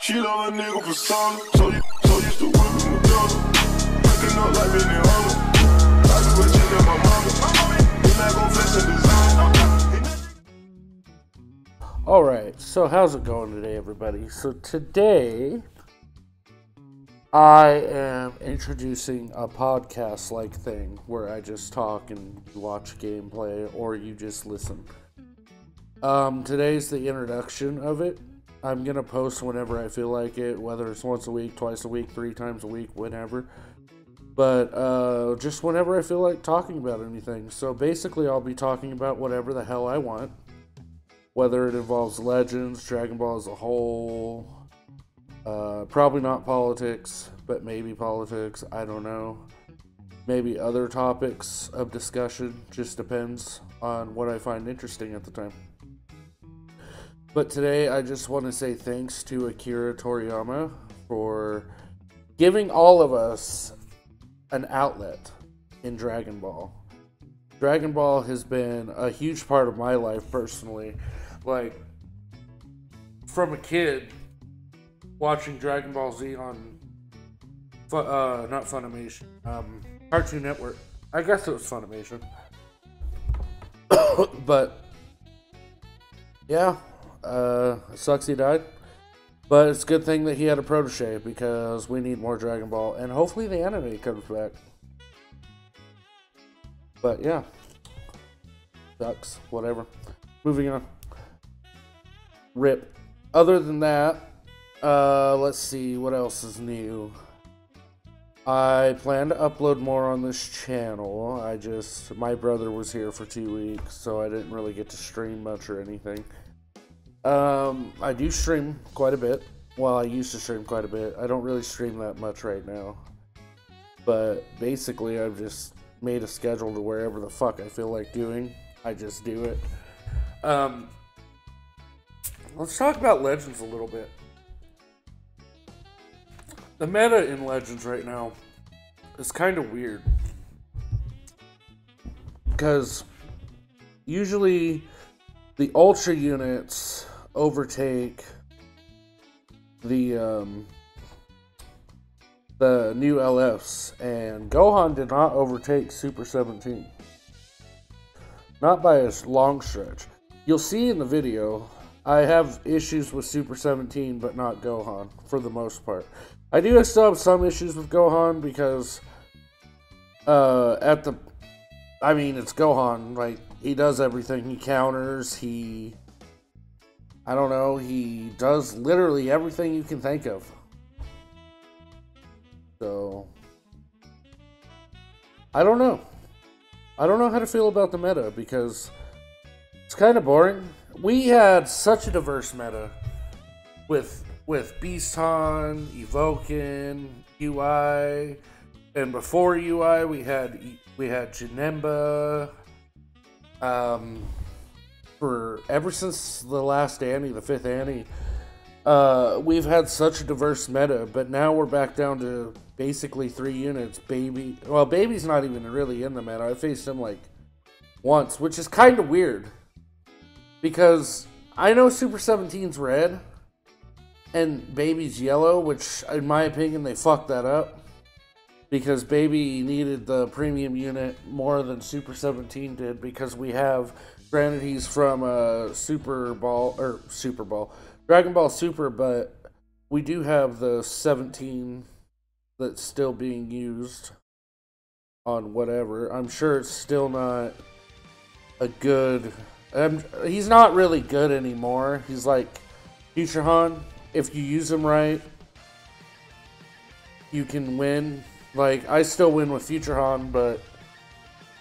She love a nigga for so so used to up. I watching at my mama. A design. Alright, so how's it going today, everybody? So today, I am introducing a podcast like thing where I just talk and watch gameplay or you just listen. Um, today's the introduction of it. I'm gonna post whenever I feel like it, whether it's once a week, twice a week, three times a week, whenever. But uh, just whenever I feel like talking about anything. So basically, I'll be talking about whatever the hell I want, whether it involves Legends, Dragon Ball as a whole. Uh, probably not politics, but maybe politics. I don't know. Maybe other topics of discussion. Just depends on what I find interesting at the time. But today, I just want to say thanks to Akira Toriyama for giving all of us an outlet in Dragon Ball. Dragon Ball has been a huge part of my life personally. Like, from a kid, watching Dragon Ball Z on, uh, not Funimation, um, Cartoon Network. I guess it was Funimation. but, yeah, uh, sucks he died. But it's a good thing that he had a protege because we need more Dragon Ball. And hopefully the anime comes back. But yeah. Sucks. Whatever. Moving on. Rip. Other than that, uh, let's see what else is new. I plan to upload more on this channel. I just, my brother was here for two weeks, so I didn't really get to stream much or anything. Um, I do stream quite a bit. Well, I used to stream quite a bit. I don't really stream that much right now. But basically, I've just made a schedule to wherever the fuck I feel like doing, I just do it. Um, let's talk about Legends a little bit. The meta in Legends right now is kind of weird. Because usually the Ultra units overtake the um, the new LFs, and Gohan did not overtake Super 17. Not by a long stretch. You'll see in the video, I have issues with Super 17, but not Gohan, for the most part. I do still have some issues with Gohan because uh, at the, I mean, it's Gohan. Like he does everything. He counters. He, I don't know. He does literally everything you can think of. So, I don't know. I don't know how to feel about the meta because it's kind of boring. We had such a diverse meta with with Beaston, Evoken, UI, and before UI we had we had Janemba. Um, for ever since the last Annie, the fifth Annie, uh, we've had such a diverse meta, but now we're back down to basically three units. Baby, well, Baby's not even really in the meta. I faced him like once, which is kind of weird because I know Super 17's red and Baby's yellow, which in my opinion they fucked that up because Baby needed the premium unit more than Super 17 did because we have, granted he's from uh, Super Ball or Super Ball, Dragon Ball Super, but we do have the 17 that's still being used on whatever. I'm sure it's still not a good. Um, he's not really good anymore. He's like Future Gohan. If you use him right, you can win. Like I still win with Future Gohan, but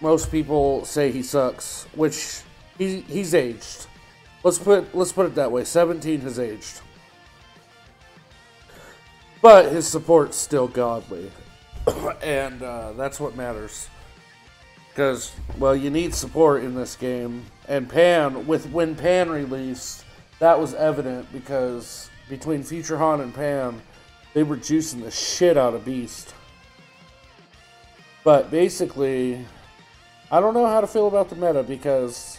most people say he sucks, which he he's aged. Let's put let's put it that way. 17 has aged. But his support's still godly. and uh, that's what matters. Because, well, you need support in this game. And Pan, with when Pan released, that was evident because between Future Gohan and Pan, they were juicing the shit out of Beast. But basically, I don't know how to feel about the meta because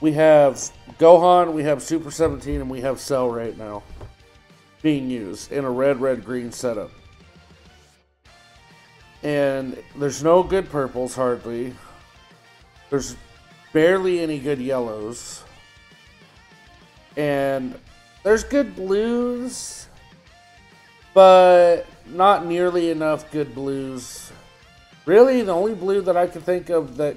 we have Gohan, we have Super 17, and we have Cell right now being used in a red, red, green setup. And there's no good purples hardly. There's barely any good yellows. And there's good blues, but not nearly enough good blues. Really, the only blue that I can think of that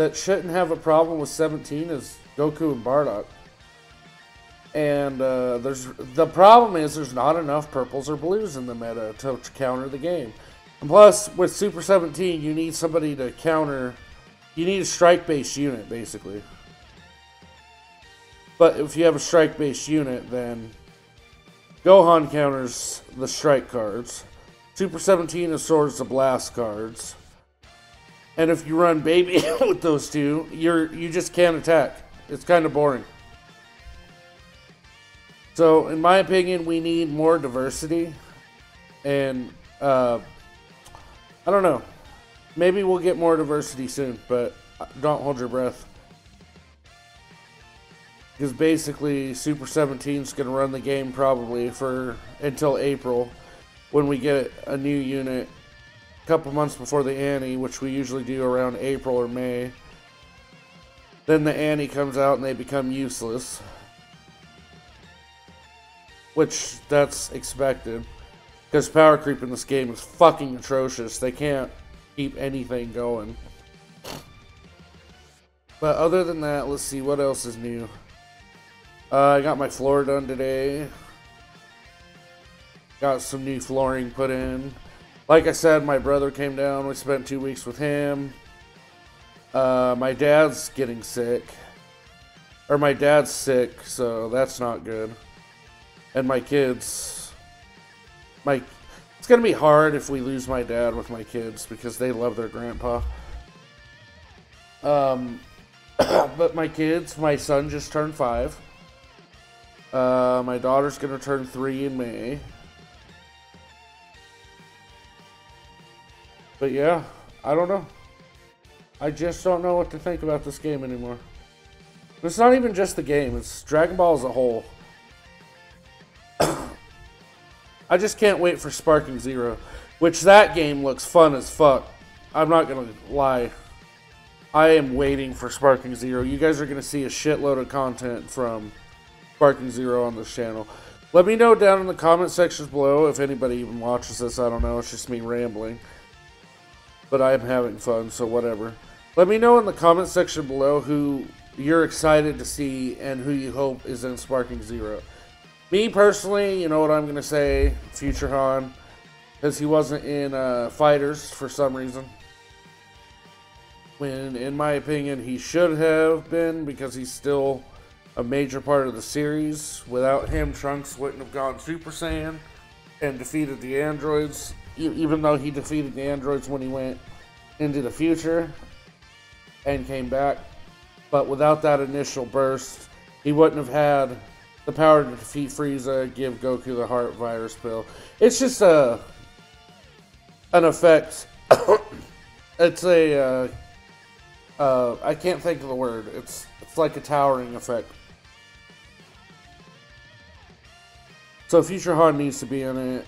that shouldn't have a problem with 17 is Goku and Bardock. And uh, there's the problem is there's not enough purples or blues in the meta to, counter the game. And plus, with Super 17, you need somebody to counter. You need a strike-based unit, basically. But if you have a strike-based unit, then Gohan counters the strike cards. Super 17 absorbs the blast cards. And if you run baby with those two, you're you just can't attack. It's kind of boring. So, in my opinion, we need more diversity, and uh, I don't know. Maybe we'll get more diversity soon, but don't hold your breath. Because basically, Super 17 is going to run the game probably for until April, when we get a new unit couple months before the Annie, which we usually do around April or May. Then the Annie comes out and they become useless. Which, that's expected. Because power creep in this game is fucking atrocious. They can't keep anything going. But other than that, let's see what else is new. Uh, I got my floor done today. Got some new flooring put in. Like I said, my brother came down. We spent two weeks with him. Uh, my dad's getting sick. Or my dad's sick, so that's not good. And my kids. My, it's gonna be hard if we lose my dad with my kids because they love their grandpa. Um, but my kids, my son just turned five. Uh, my daughter's gonna turn three in May. But yeah, I don't know. I just don't know what to think about this game anymore. It's not even just the game, it's Dragon Ball as a whole. I just can't wait for Sparking Zero, which that game looks fun as fuck. I'm not gonna lie. I am waiting for Sparking Zero. You guys are gonna see a shitload of content from Sparking Zero on this channel. Let me know down in the comment sections below if anybody even watches this. I don't know. It's just me rambling. But I am having fun, so whatever. Let me know in the comment section below who you're excited to see and who you hope is in Sparking Zero. Me personally, you know what I'm going to say, Future Gohan, because he wasn't in uh, FighterZ for some reason. When, in my opinion, he should have been because he's still a major part of the series. Without him, Trunks wouldn't have gone Super Saiyan and defeated the androids, even though he defeated the androids when he went into the future and came back. But without that initial burst, he wouldn't have had the power to defeat Frieza, give Goku the heart virus pill. It's just a an effect. it's a uh, uh, I can't think of the word. It's it's like a towering effect. So Future Gohan needs to be in it.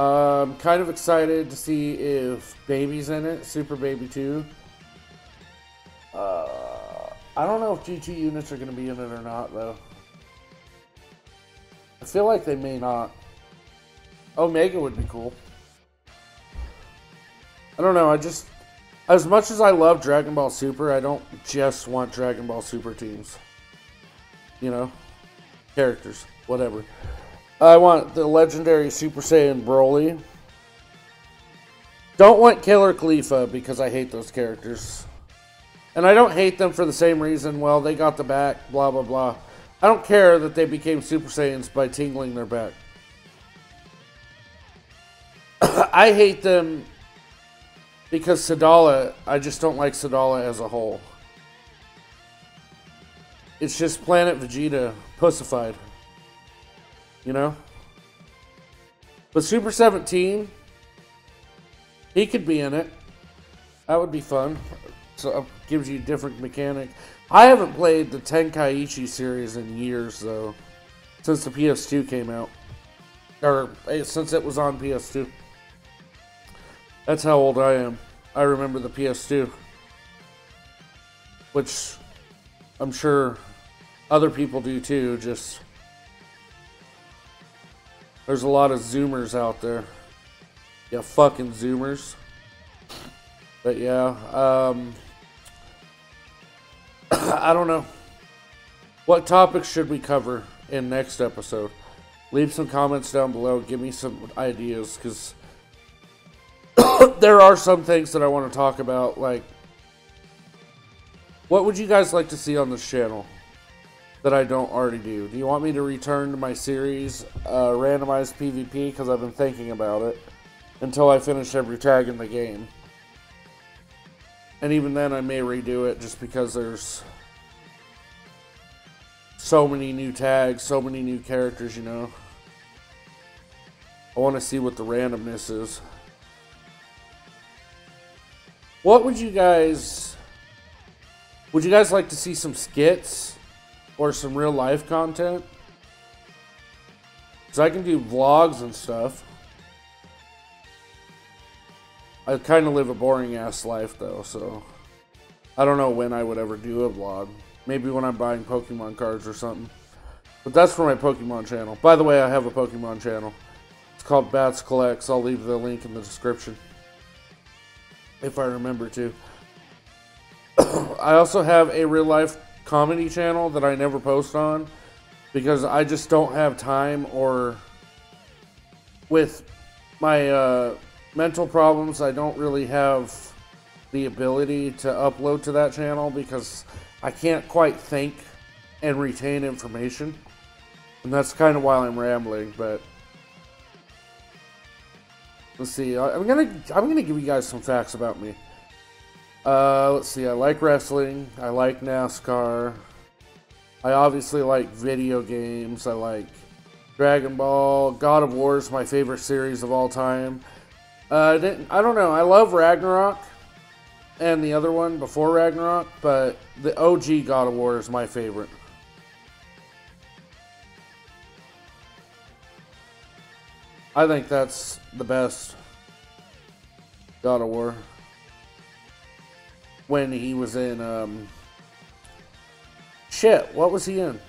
I'm kind of excited to see if Baby's in it, Super Baby 2. Uh, I don't know if G2 units are going to be in it or not, though. I feel like they may not. Omega would be cool. I don't know, I just... As much as I love Dragon Ball Super, I don't just want Dragon Ball Super teams. You know? Characters. Whatever. I want the legendary Super Saiyan Broly. Don't want Kale Caulifla because I hate those characters. And I don't hate them for the same reason, well, they got the back, blah, blah, blah. I don't care that they became Super Saiyans by tingling their back. I hate them because Sadala, I just don't like Sadala as a whole. It's just Planet Vegeta pussified. You know? But Super 17, he could be in it. That would be fun. So it gives you a different mechanic. I haven't played the Tenkaichi series in years though, since the PS2 came out, or eh, since it was on PS2. That's how old I am. I remember the PS2, which I'm sure other people do too. Just there's a lot of Zoomers out there. Yeah, fucking Zoomers. But yeah, um, I don't know. What topics should we cover in next episode? Leave some comments down below. Give me some ideas because there are some things that I want to talk about. Like, what would you guys like to see on this channel that I don't already do? Do you want me to return to my series, uh, randomized PvP? Because I've been thinking about it until I finish every tag in the game. And even then, I may redo it just because there's so many new tags, so many new characters, you know. I want to see what the randomness is. What would you guys would you guys like to see some skits or some real life content? Cuz I can do vlogs and stuff. I kind of live a boring ass life though, so I don't know when I would ever do a vlog. Maybe when I'm buying Pokemon cards or something. But that's for my Pokemon channel. By the way, I have a Pokemon channel. It's called Batz Collects. I'll leave the link in the description. If I remember to. I also have a real life comedy channel that I never post on because I just don't have time or with my uh, mental problems, I don't really have the ability to upload to that channel because I can't quite think and retain information. And that's kind of why I'm rambling, but let's see. I'm gonna I'm gonna give you guys some facts about me. Uh, let's see. I like wrestling. I like NASCAR. I obviously like video games. I like Dragon Ball. God of War is my favorite series of all time. Uh, I don't know. I love Ragnarok and the other one before Ragnarok, but the OG God of War is my favorite. I think that's the best God of War. When he was in, um, shit, what was he in?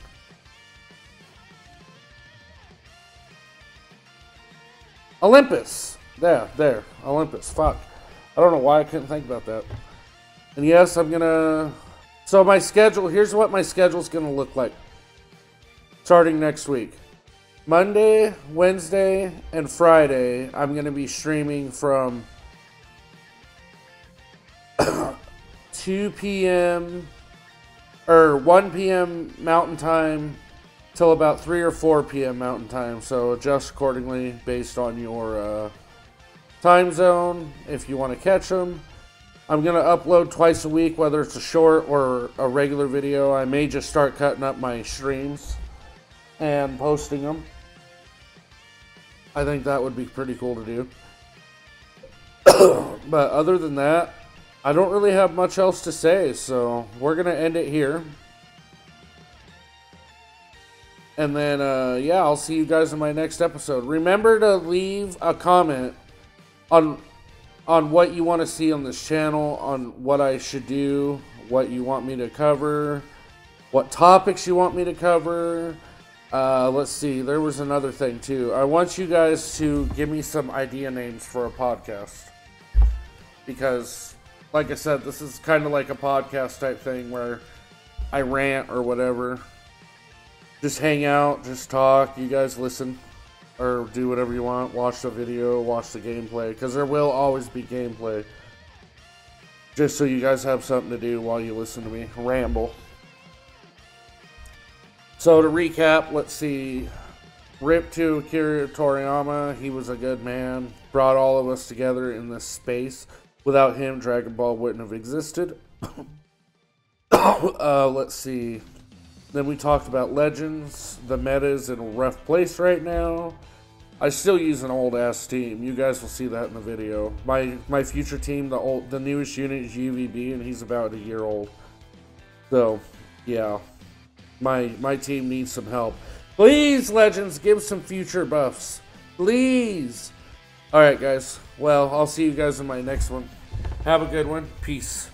Olympus. There, there. Olympus. Fuck. I don't know why I couldn't think about that. And yes, I'm gonna. So my schedule. Here's what my schedule's gonna look like. Starting next week, Monday, Wednesday, and Friday, I'm gonna be streaming from 2 p.m. or 1 p.m. Mountain Time till about 3 or 4 p.m. Mountain Time. So adjust accordingly based on your. Uh, time zone if you want to catch them. I'm going to upload twice a week, whether it's a short or a regular video. I may just start cutting up my streams and posting them. I think that would be pretty cool to do. but other than that, I don't really have much else to say, so we're going to end it here. And then, uh, yeah, I'll see you guys in my next episode. Remember to leave a comment on on what you want to see on this channel, on what I should do, what you want me to cover, what topics you want me to cover. Uh, let's see, there was another thing too. I want you guys to give me some idea names for a podcast. Because, like I said, this is kind of like a podcast type thing where I rant or whatever. Just hang out, just talk, you guys listen or do whatever you want. Watch the video, watch the gameplay, because there will always be gameplay. Just so you guys have something to do while you listen to me ramble. So to recap, let's see. Rip to Akira Toriyama. He was a good man. Brought all of us together in this space. Without him, Dragon Ball wouldn't have existed. uh, let's see. Then we talked about Legends. The meta is in a rough place right now. I still use an old ass team. You guys will see that in the video. My my future team, the old the newest unit is UVB, and he's about a year old. So, yeah. My my team needs some help. Please, Legends, give some future buffs. Please. Alright, guys. Well, I'll see you guys in my next one. Have a good one. Peace.